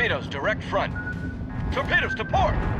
Torpedoes, direct front. Torpedoes to port!